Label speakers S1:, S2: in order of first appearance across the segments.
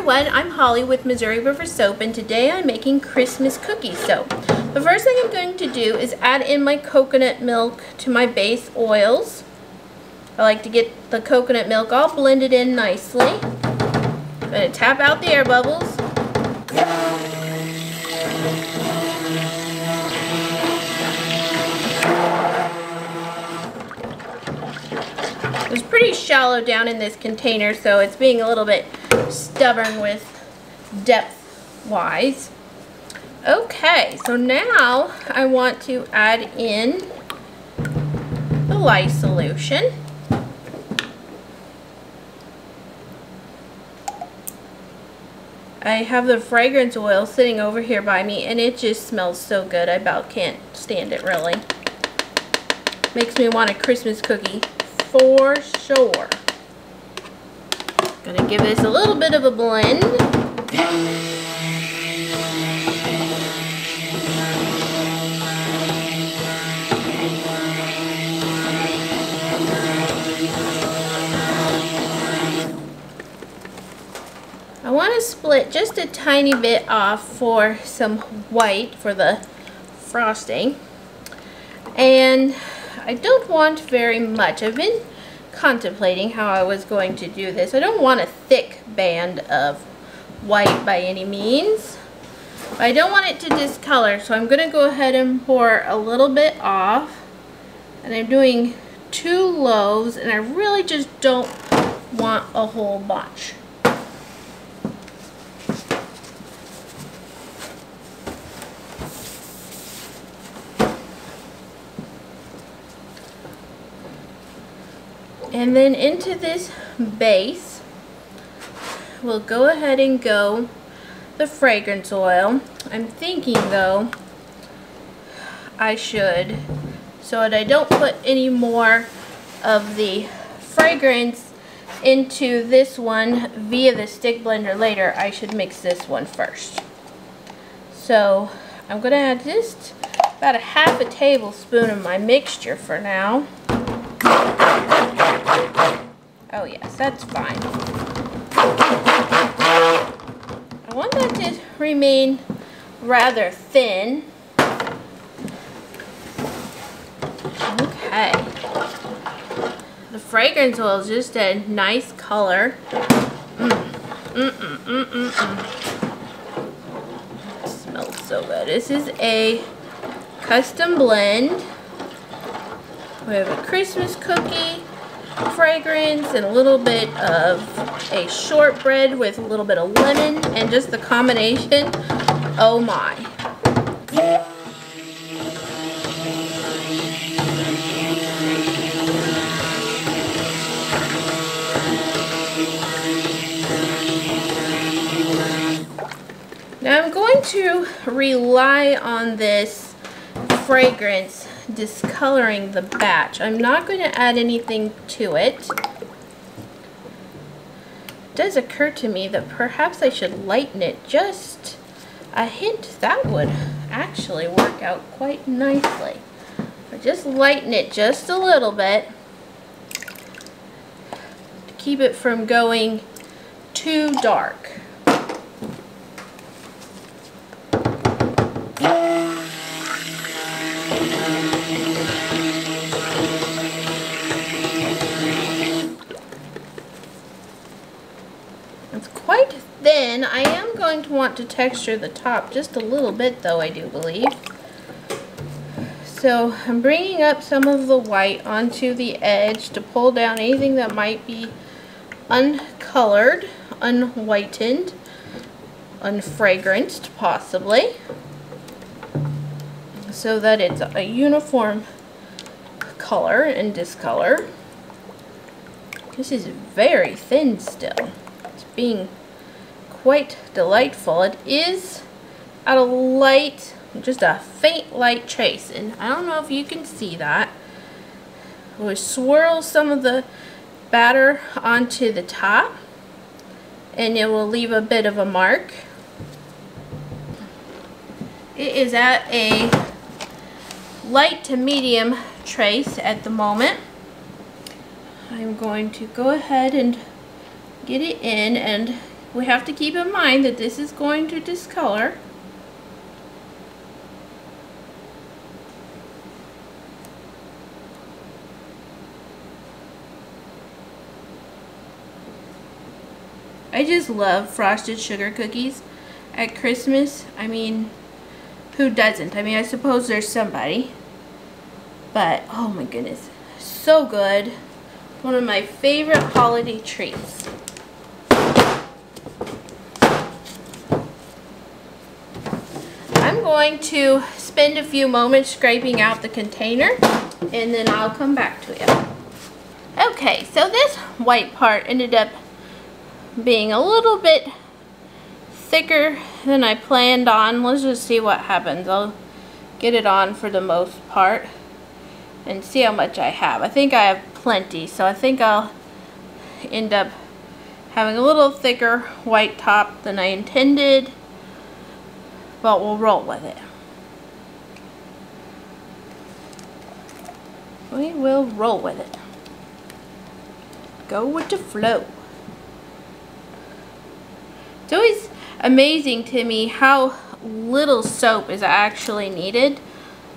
S1: everyone, I'm Holly with Missouri River Soap and today I'm making Christmas cookie soap. The first thing I'm going to do is add in my coconut milk to my base oils. I like to get the coconut milk all blended in nicely. I'm going to tap out the air bubbles. It's pretty shallow down in this container so it's being a little bit stubborn with depth wise. Okay, so now I want to add in the lye solution. I have the fragrance oil sitting over here by me and it just smells so good. I about can't stand it really. Makes me want a Christmas cookie for sure. Gonna give this a little bit of a blend. I want to split just a tiny bit off for some white for the frosting. And I don't want very much. I've been contemplating how I was going to do this. I don't want a thick band of white by any means. I don't want it to discolor, so I'm going to go ahead and pour a little bit off. And I'm doing two loaves, and I really just don't want a whole bunch. And then into this base, we'll go ahead and go the fragrance oil. I'm thinking though, I should, so that I don't put any more of the fragrance into this one via the stick blender later, I should mix this one first. So I'm going to add just about a half a tablespoon of my mixture for now. Oh yes, that's fine. I want that to remain rather thin. Okay. The fragrance oil is just a nice color. Mm. Mm -mm, mm -mm -mm. smells so good. This is a custom blend. We have a Christmas cookie, fragrance and a little bit of a shortbread with a little bit of lemon and just the combination, oh my. Now I'm going to rely on this fragrance discoloring the batch. I'm not going to add anything to it. It does occur to me that perhaps I should lighten it just a hint. That would actually work out quite nicely. I just lighten it just a little bit to keep it from going too dark. Thin. I am going to want to texture the top just a little bit though, I do believe. So I'm bringing up some of the white onto the edge to pull down anything that might be uncolored, unwhitened, unfragranced possibly, so that it's a uniform color and discolor. This is very thin still. It's being quite delightful. It is at a light, just a faint light trace, and I don't know if you can see that. We'll swirl some of the batter onto the top, and it will leave a bit of a mark. It is at a light to medium trace at the moment. I'm going to go ahead and get it in and we have to keep in mind that this is going to discolor. I just love frosted sugar cookies at Christmas. I mean, who doesn't? I mean, I suppose there's somebody. But, oh my goodness, so good. One of my favorite holiday treats. I'm going to spend a few moments scraping out the container and then I'll come back to you. Okay, so this white part ended up being a little bit thicker than I planned on. Let's just see what happens. I'll get it on for the most part and see how much I have. I think I have plenty, so I think I'll end up having a little thicker white top than I intended, but we'll roll with it. We will roll with it. Go with the flow. It's always amazing to me how little soap is actually needed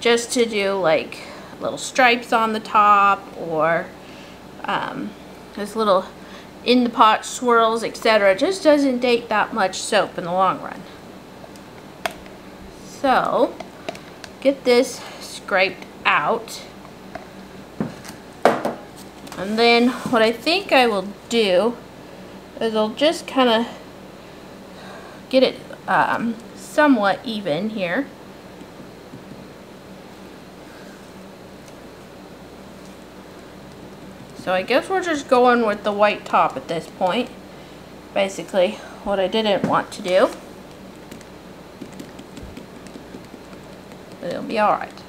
S1: just to do like little stripes on the top or um, this little in the pot swirls etc. just doesn't take that much soap in the long run. So get this scraped out and then what I think I will do is I'll just kind of get it um, somewhat even here. So I guess we're just going with the white top at this point. Basically what I didn't want to do. But it'll be alright.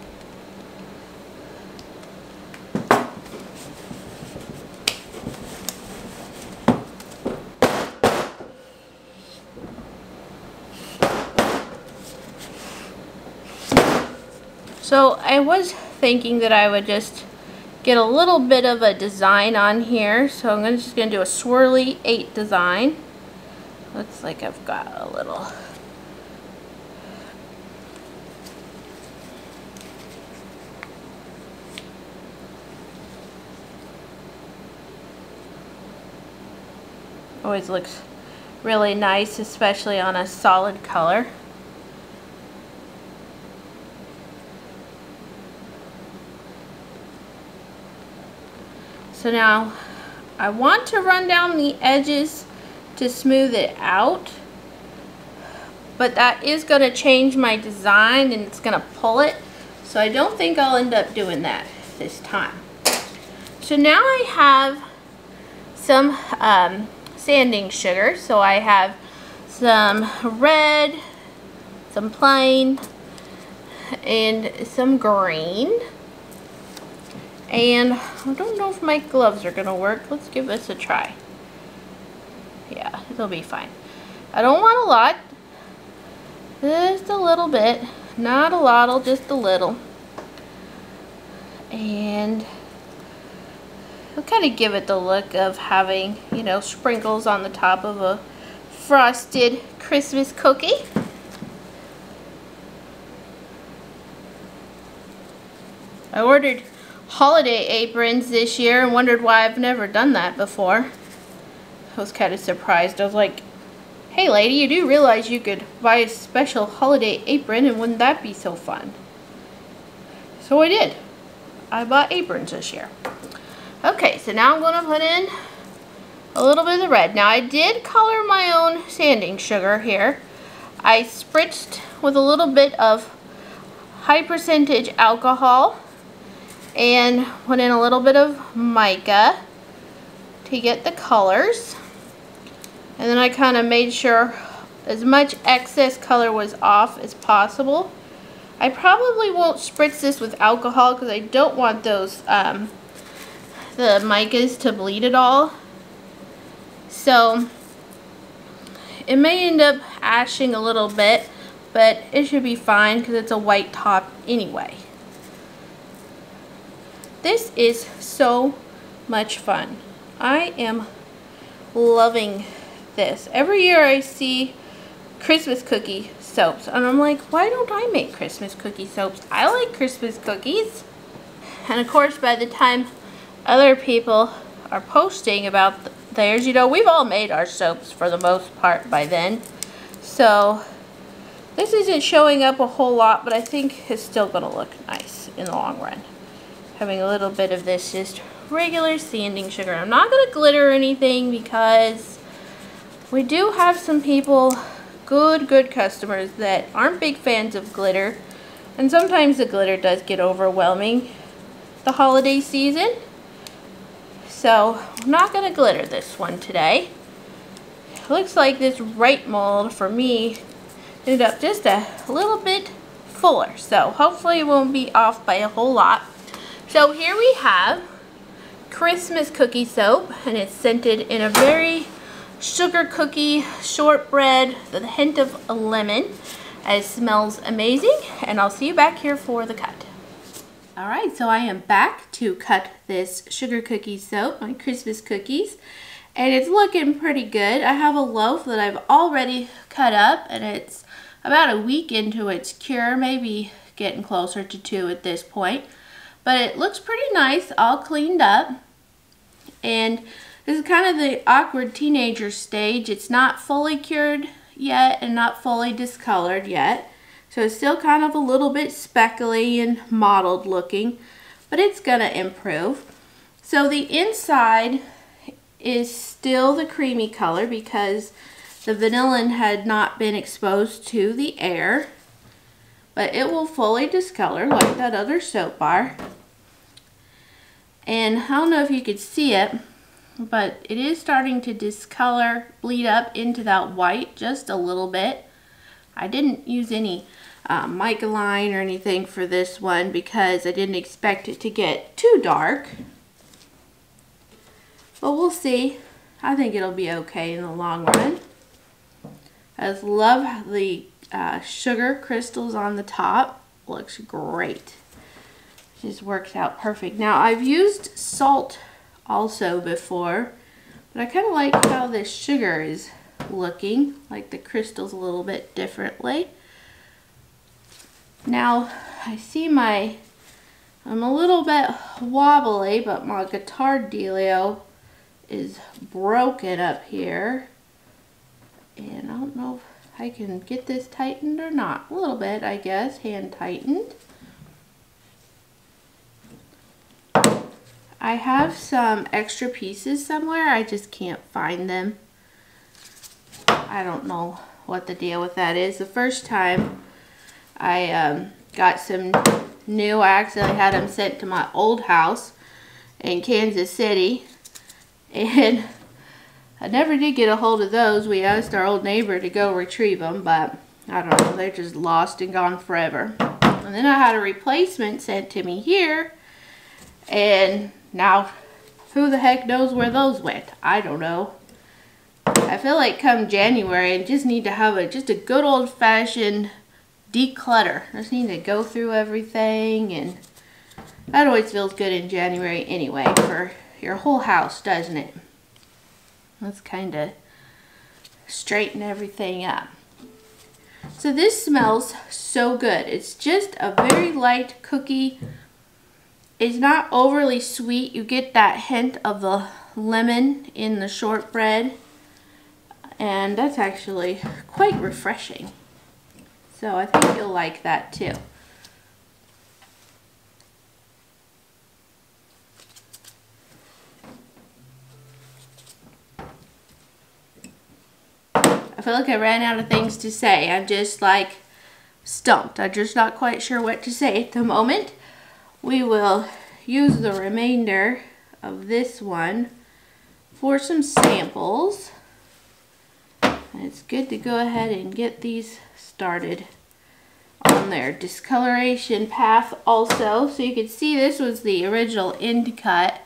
S1: So I was thinking that I would just get a little bit of a design on here. So I'm just going to do a swirly 8 design. Looks like I've got a little... Always looks really nice, especially on a solid color. So now I want to run down the edges to smooth it out. But that is going to change my design and it's going to pull it. So I don't think I'll end up doing that this time. So now I have some um, sanding sugar. So I have some red, some plain, and some green. And I don't know if my gloves are going to work. Let's give this a try. Yeah, it'll be fine. I don't want a lot. Just a little bit. Not a lot, just a little. And it'll kind of give it the look of having, you know, sprinkles on the top of a frosted Christmas cookie. I ordered holiday aprons this year and wondered why I've never done that before. I was kind of surprised. I was like, hey lady, you do realize you could buy a special holiday apron and wouldn't that be so fun? So I did. I bought aprons this year. Okay, so now I'm going to put in a little bit of the red. Now I did color my own sanding sugar here. I spritzed with a little bit of high percentage alcohol and put in a little bit of mica to get the colors. And then I kind of made sure as much excess color was off as possible. I probably won't spritz this with alcohol because I don't want those, um, the micas to bleed at all. So, it may end up ashing a little bit, but it should be fine because it's a white top anyway. This is so much fun. I am loving this. Every year I see Christmas cookie soaps and I'm like, why don't I make Christmas cookie soaps? I like Christmas cookies. And of course, by the time other people are posting about theirs, you know, we've all made our soaps for the most part by then. So this isn't showing up a whole lot, but I think it's still going to look nice in the long run. Having a little bit of this just regular sanding sugar. I'm not going to glitter anything because we do have some people, good, good customers that aren't big fans of glitter. And sometimes the glitter does get overwhelming the holiday season. So I'm not going to glitter this one today. Looks like this right mold for me ended up just a little bit fuller. So hopefully it won't be off by a whole lot. So here we have Christmas cookie soap and it's scented in a very sugar cookie shortbread with a hint of a lemon. It smells amazing and I'll see you back here for the cut. Alright, so I am back to cut this sugar cookie soap, my Christmas cookies. And it's looking pretty good. I have a loaf that I've already cut up and it's about a week into its cure, maybe getting closer to two at this point. But it looks pretty nice, all cleaned up. And this is kind of the awkward teenager stage. It's not fully cured yet and not fully discolored yet. So it's still kind of a little bit speckly and mottled looking, but it's to improve. So the inside is still the creamy color because the vanillin had not been exposed to the air, but it will fully discolor like that other soap bar. And I don't know if you could see it, but it is starting to discolor, bleed up into that white just a little bit. I didn't use any um, mica line or anything for this one because I didn't expect it to get too dark. But we'll see. I think it'll be okay in the long run. I just love the uh, sugar crystals on the top. Looks great. Just works out perfect. Now I've used salt also before, but I kind of like how this sugar is looking, like the crystals a little bit differently. Now, I see my, I'm a little bit wobbly, but my guitar dealio is broken up here. And I don't know if I can get this tightened or not. A little bit, I guess, hand tightened. I have some extra pieces somewhere. I just can't find them. I don't know what the deal with that is. The first time I um, got some new. I actually had them sent to my old house in Kansas City. And I never did get a hold of those. We asked our old neighbor to go retrieve them, but I don't know. They're just lost and gone forever. And then I had a replacement sent to me here. And now, who the heck knows where those went? I don't know. I feel like come January, I just need to have a just a good old-fashioned declutter. I just need to go through everything and that always feels good in January anyway for your whole house, doesn't it? Let's kind of straighten everything up. So this smells so good. It's just a very light cookie. It's not overly sweet. You get that hint of the lemon in the shortbread. And that's actually quite refreshing. So I think you'll like that too. I feel like I ran out of things to say. I'm just like stumped. I'm just not quite sure what to say at the moment. We will use the remainder of this one for some samples. And it's good to go ahead and get these started on their discoloration path also. So you can see this was the original end cut,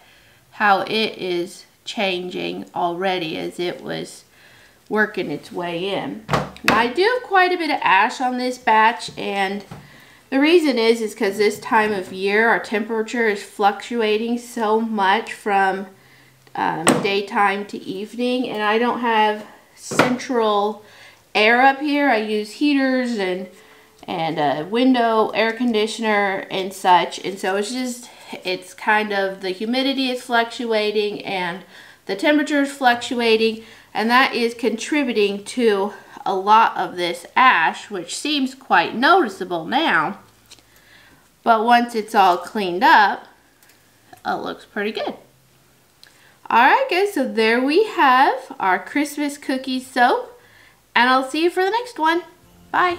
S1: how it is changing already as it was working its way in. Now I do have quite a bit of ash on this batch and the reason is is because this time of year our temperature is fluctuating so much from um, daytime to evening and I don't have central air up here. I use heaters and and a window air conditioner and such. And so it's just, it's kind of the humidity is fluctuating and the temperature is fluctuating and that is contributing to a lot of this ash, which seems quite noticeable now. But once it's all cleaned up, it looks pretty good. Alright guys, so there we have our Christmas cookie soap. And I'll see you for the next one. Bye.